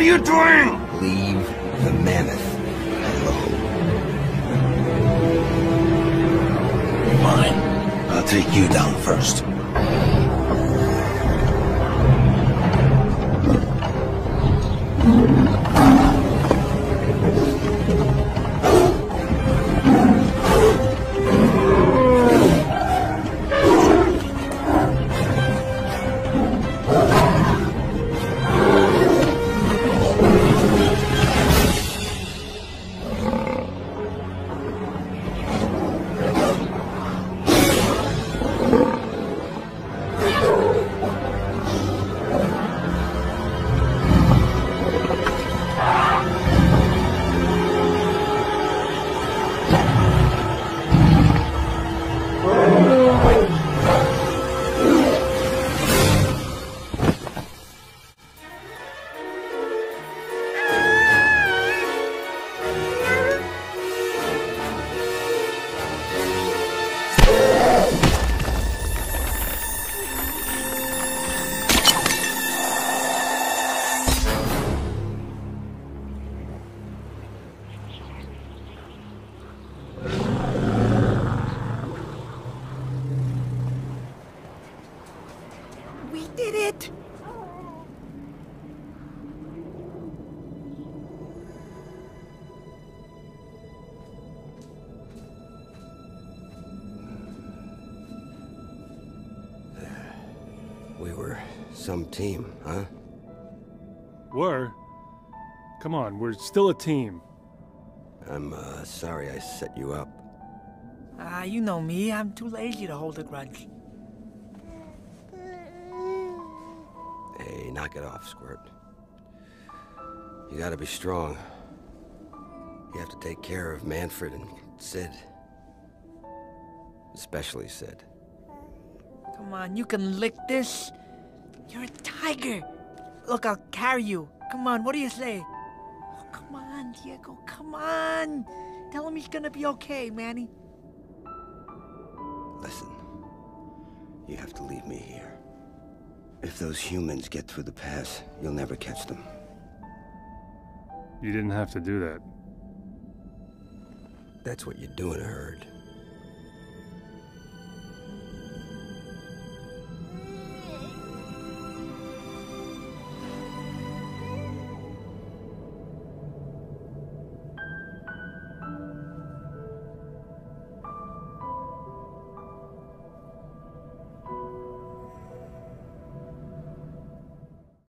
you doing? Leave the mammoth alone. Fine. I'll take you down first. We did it! We were some team, huh? Were? Come on, we're still a team. I'm, uh, sorry I set you up. Ah, you know me. I'm too lazy to hold a grudge. Hey, knock it off, Squirt. You gotta be strong. You have to take care of Manfred and Sid. Especially Sid. Come on, you can lick this. You're a tiger. Look, I'll carry you. Come on, what do you say? Oh, come on, Diego, come on. Tell him he's gonna be okay, Manny. Listen, you have to leave me here. If those humans get through the pass, you'll never catch them. You didn't have to do that. That's what you do in a herd.